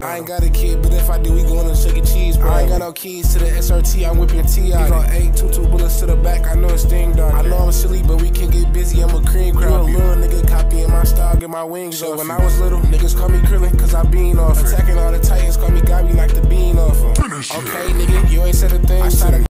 I ain't got a kid, but if I do, we going to Chuck E. Cheese, bro. I ain't got no keys to the SRT, I'm whipping T out. You gon' eight, two, two bullets to the back, I know it's ding dong. I know I'm silly, but we can get busy, I'm a cream crowd. You a little nigga copying my style, get my wings So when I was little, niggas call me Krillin, cause I bean off. Attacking all the Titans, call me Gobby like the bean off. Finish Okay, nigga, you ain't said a thing.